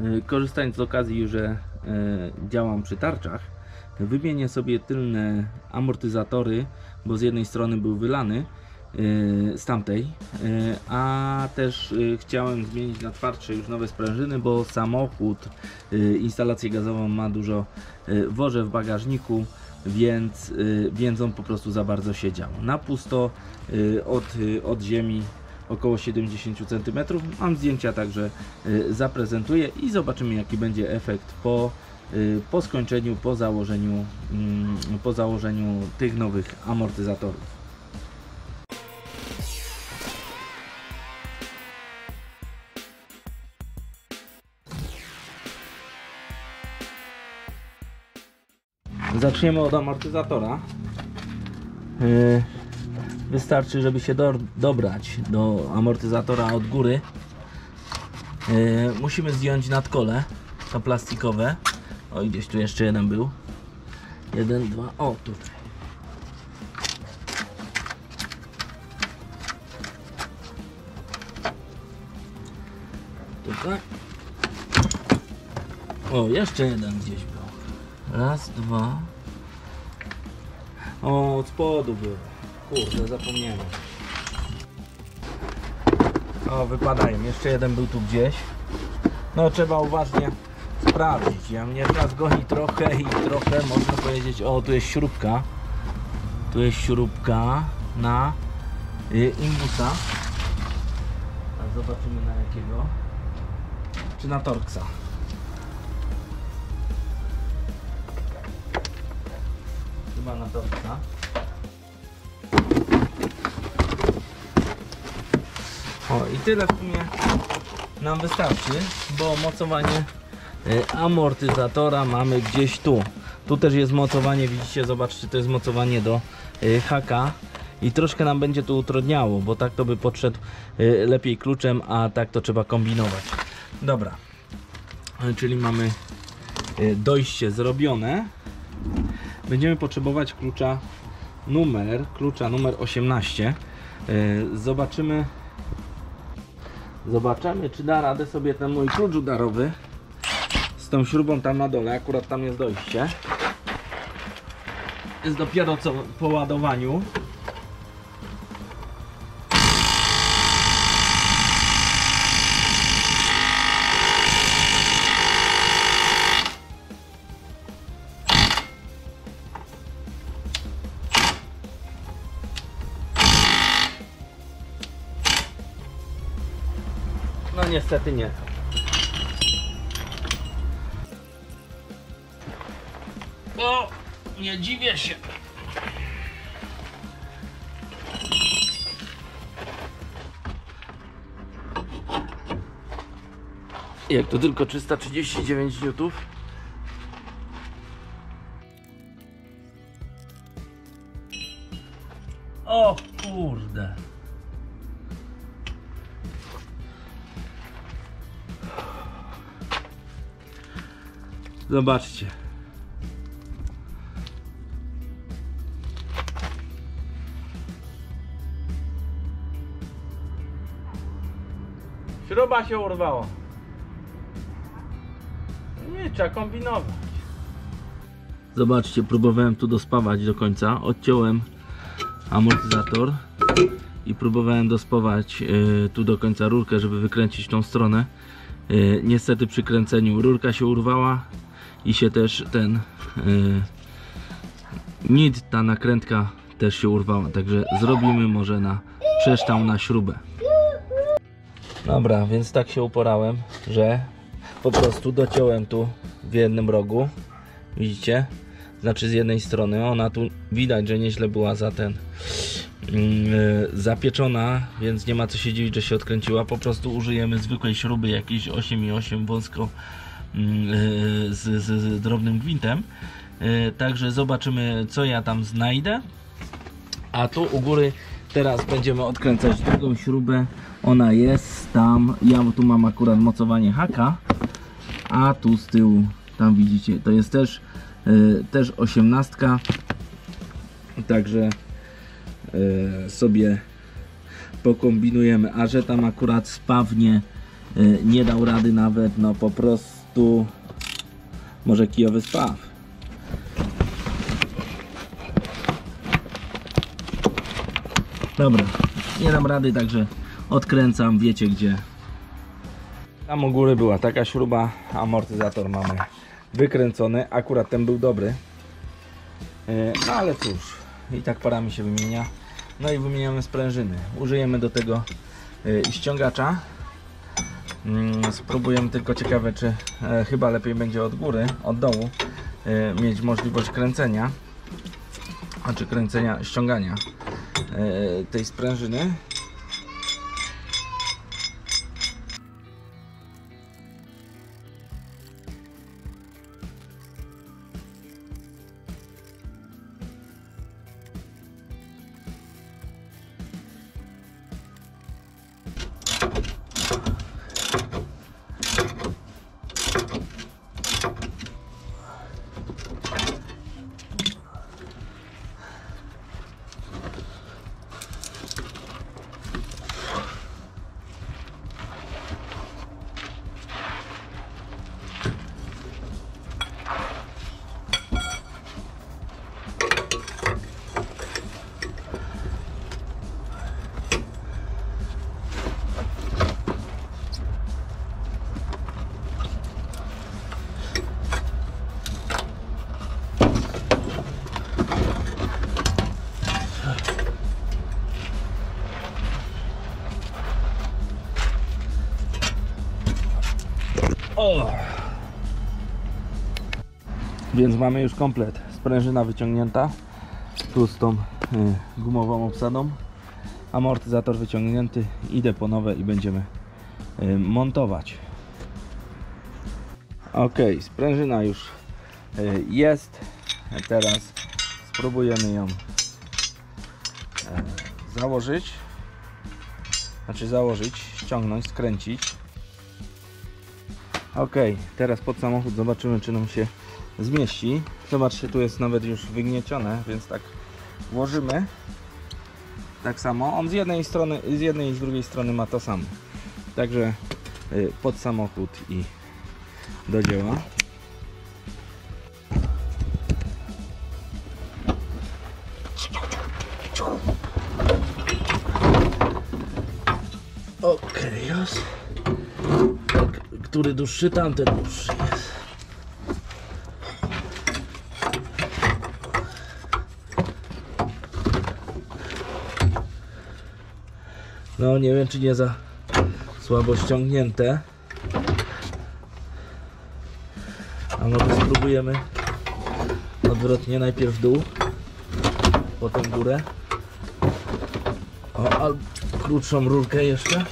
y, korzystając z okazji, że y, działam przy tarczach, wymienię sobie tylne amortyzatory, bo z jednej strony był wylany y, z tamtej, a też chciałem zmienić na twardsze już nowe sprężyny, bo samochód instalację gazową ma dużo worze w bagażniku, więc, więc on po prostu za bardzo siedział. Na pusto od, od ziemi około 70 cm. Mam zdjęcia także y, zaprezentuję i zobaczymy jaki będzie efekt po, y, po skończeniu, po założeniu, mm, po założeniu tych nowych amortyzatorów. Zaczniemy od amortyzatora. Wystarczy, żeby się do, dobrać do amortyzatora od góry. Yy, musimy zdjąć nadkole, to plastikowe. O, gdzieś tu jeszcze jeden był. Jeden, dwa, o tutaj. Tutaj. O, jeszcze jeden gdzieś był. Raz, dwa. O, od spodu był. Kurde, zapomniałem. O, wypadają. Jeszcze jeden był tu gdzieś. No, trzeba uważnie sprawdzić. Ja mnie teraz goni trochę i trochę, można powiedzieć, o, tu jest śrubka. Tu jest śrubka na y, imbusa. A zobaczymy na jakiego. Czy na Torxa. Chyba na Torxa. O i tyle w sumie nam wystarczy, bo mocowanie y, amortyzatora mamy gdzieś tu. Tu też jest mocowanie, widzicie, zobaczcie, to jest mocowanie do y, haka i troszkę nam będzie to utrudniało, bo tak to by podszedł y, lepiej kluczem, a tak to trzeba kombinować. Dobra, czyli mamy dojście zrobione. Będziemy potrzebować klucza numer, klucza numer 18. Y, Zobaczymy Zobaczymy, czy da radę sobie ten mój klucz udarowy z tą śrubą tam na dole, akurat tam jest dojście. Jest dopiero co po ładowaniu. Niestety nie. O, nie dziwię się. Jak to tylko 339 newtów? Zobaczcie. Śruba się urwała. Nie, trzeba kombinować. Zobaczcie, próbowałem tu dospawać do końca. Odciąłem amortyzator i próbowałem dospawać y, tu do końca rurkę, żeby wykręcić tą stronę. Y, niestety przy kręceniu rurka się urwała i się też ten y, nit, ta nakrętka też się urwała. Także zrobimy może na przeształ na śrubę. Dobra, więc tak się uporałem, że po prostu dociąłem tu w jednym rogu. Widzicie? Znaczy z jednej strony. Ona tu widać, że nieźle była za ten yy, zapieczona, więc nie ma co się dziwić, że się odkręciła. Po prostu użyjemy zwykłej śruby, jakiejś 8,8 wąsko z, z, z drobnym gwintem. Yy, także zobaczymy, co ja tam znajdę. A tu u góry teraz będziemy odkręcać drugą śrubę. Ona jest tam. Ja tu mam akurat mocowanie haka. A tu z tyłu, tam widzicie, to jest też, yy, też osiemnastka. Także yy, sobie pokombinujemy. A że tam akurat spawnie nie dał rady nawet, no po prostu może kijowy spaw. Dobra, nie dam rady, także odkręcam, wiecie gdzie. Tam u góry była taka śruba, amortyzator mamy wykręcony, akurat ten był dobry. E, No ale cóż, i tak parami się wymienia. No i wymieniamy sprężyny. Użyjemy do tego e, ściągacza. Mm, Spróbujemy tylko ciekawe, czy e, chyba lepiej będzie od góry, od dołu e, mieć możliwość kręcenia, czy kręcenia, ściągania e, tej sprężyny. Więc mamy już komplet. Sprężyna wyciągnięta. Tu z tą y, gumową obsadą. Amortyzator wyciągnięty. Idę po nowe i będziemy y, montować. Ok, sprężyna już y, jest. Teraz spróbujemy ją e, założyć. Znaczy założyć, ściągnąć, skręcić. Ok, teraz pod samochód zobaczymy czy nam się zmieści. Zobaczcie, tu jest nawet już wygniecione, więc tak włożymy. Tak samo. On z jednej strony, z jednej i z drugiej strony ma to samo. Także y, pod samochód i do dzieła. Ok, jest. Tak, który dłuższy, tamten dłuższy jest. No nie wiem czy nie za słabo ściągnięte. A może spróbujemy odwrotnie, najpierw dół, potem górę. O, a krótszą rurkę jeszcze.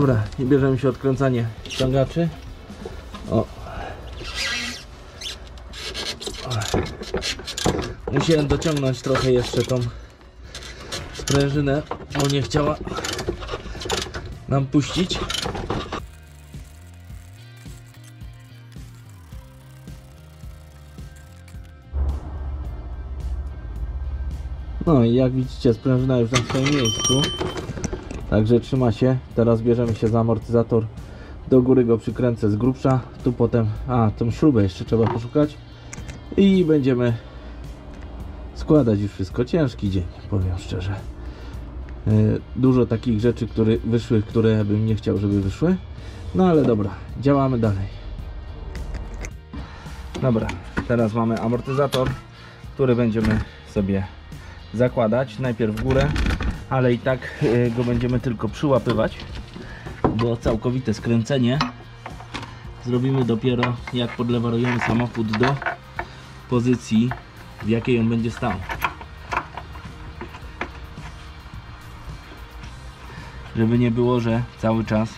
Dobra, i bierzemy się odkręcanie ściągaczy. O. Musiałem dociągnąć trochę jeszcze tą sprężynę, bo nie chciała nam puścić. No i jak widzicie sprężyna już na swoim miejscu. Także trzyma się. Teraz bierzemy się za amortyzator. Do góry go przykręcę z grubsza. Tu potem, a tą śrubę jeszcze trzeba poszukać. I będziemy składać już wszystko. Ciężki dzień, powiem szczerze. Yy, Dużo takich rzeczy, które wyszły, które bym nie chciał, żeby wyszły. No ale dobra, działamy dalej. Dobra, teraz mamy amortyzator, który będziemy sobie zakładać. Najpierw w górę, ale i tak y, go będziemy tylko przyłapywać, bo całkowite skręcenie zrobimy dopiero jak podlewarujemy samochód do pozycji, w jakiej on będzie stał. Żeby nie było, że cały czas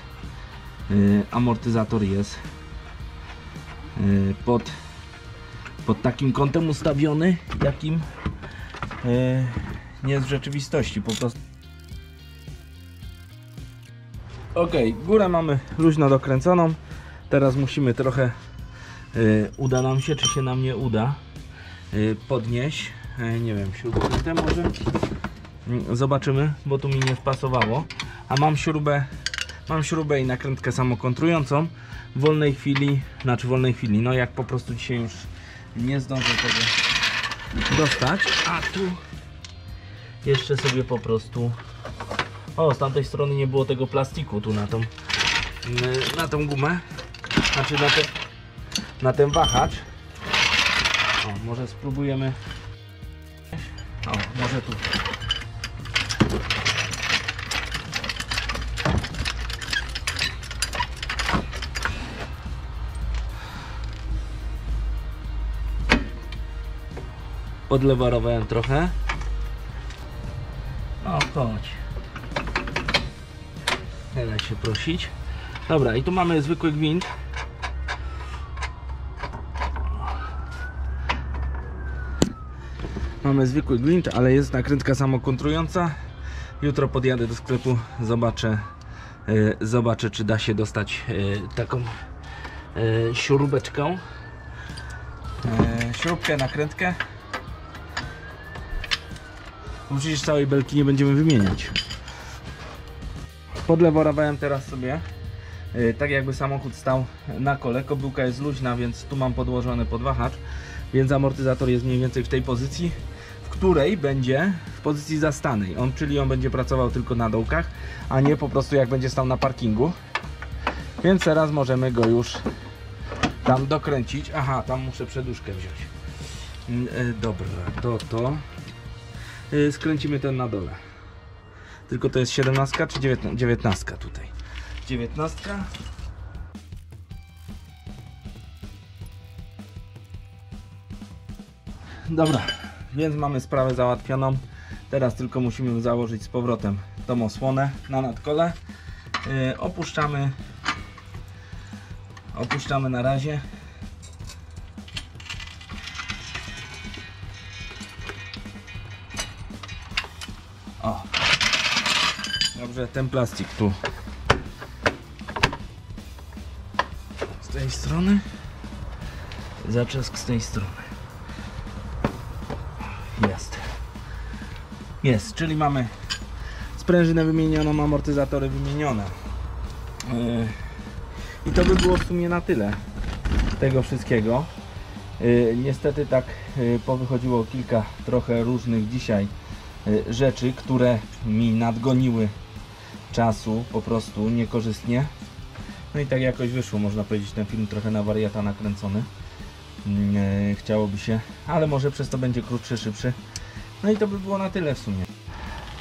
y, amortyzator jest y, pod, pod takim kątem ustawiony, jakim y, nie jest w rzeczywistości. Po prostu. Ok, górę mamy luźno dokręconą. Teraz musimy trochę, y, uda nam się, czy się nam nie uda, y, podnieść. Y, nie wiem, śrubkę może. Mm, Zobaczymy, bo tu mi nie wpasowało. A mam śrubę, mam śrubę i nakrętkę samokontrującą. W wolnej chwili, znaczy wolnej chwili, no jak po prostu dzisiaj już nie zdążę tego dostać. A tu jeszcze sobie po prostu o, z tamtej strony nie było tego plastiku tu na tą mm, na tą gumę. Znaczy na ten na ten wahacz. O, może spróbujemy. O, może tu. Podlewarowałem trochę. O, chodź. Nie da się prosić. Dobra, i tu mamy zwykły gwint. Mamy zwykły gwint, ale jest nakrętka samokontrująca. Jutro podjadę do sklepu, zobaczę, y, zobaczę czy da się dostać y, taką y, śrubeczką. Y, śrubkę, nakrętkę. Bo przecież całej belki nie będziemy wymieniać. Podleworowałem teraz sobie y, tak jakby samochód stał na kole. Kobyłka jest luźna, więc tu mam podłożony podwahacz, więc amortyzator jest mniej więcej w tej pozycji, w której będzie w pozycji zastanej. On, czyli on będzie pracował tylko na dołkach, a nie po prostu jak będzie stał na parkingu. Więc teraz możemy go już tam dokręcić. Aha, tam muszę przeduszkę wziąć. Mm, y, Dobra, to to. Y, Skręcimy ten na dole. Tylko to jest 17 czy 19, 19 tutaj. 19. Dobra, więc mamy sprawę załatwioną. Teraz tylko musimy założyć z powrotem tą osłonę na nadkole. Yy, opuszczamy. Opuszczamy na razie. Dobrze, ten plastik tu. Z tej strony. Zaczesk z tej strony. Jest. Jest, czyli mamy sprężynę wymienioną, amortyzatory wymienione. Yy, I to by było w sumie na tyle tego wszystkiego. Yy, niestety tak yy, powychodziło kilka trochę różnych dzisiaj rzeczy, które mi nadgoniły czasu po prostu niekorzystnie. No i tak jakoś wyszło, można powiedzieć, ten film trochę na wariata nakręcony. Mm, e, Chciałoby się, ale może przez to będzie krótszy, szybszy. No i to by było na tyle w sumie.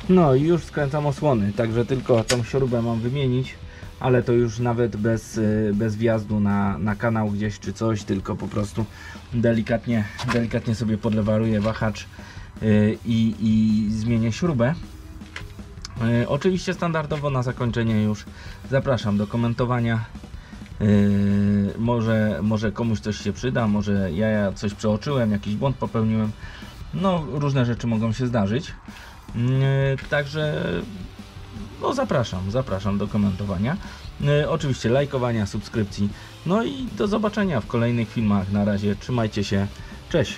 No i już skręcam osłony, także tylko tą śrubę mam wymienić, ale to już nawet bez, e, bez wjazdu na, na kanał gdzieś czy coś, tylko po prostu delikatnie, delikatnie sobie podlewaruję wahacz e, i, i zmienię śrubę. E, Oczywiście standardowo na zakończenie już zapraszam do komentowania. E, Może, może komuś coś się przyda, może ja, coś przeoczyłem, jakiś błąd popełniłem. No, różne rzeczy mogą się zdarzyć. Mm, e, Także no zapraszam, zapraszam do komentowania. Oczywiście lajkowania, subskrypcji. No i do zobaczenia w kolejnych filmach. Na razie trzymajcie się. Cześć.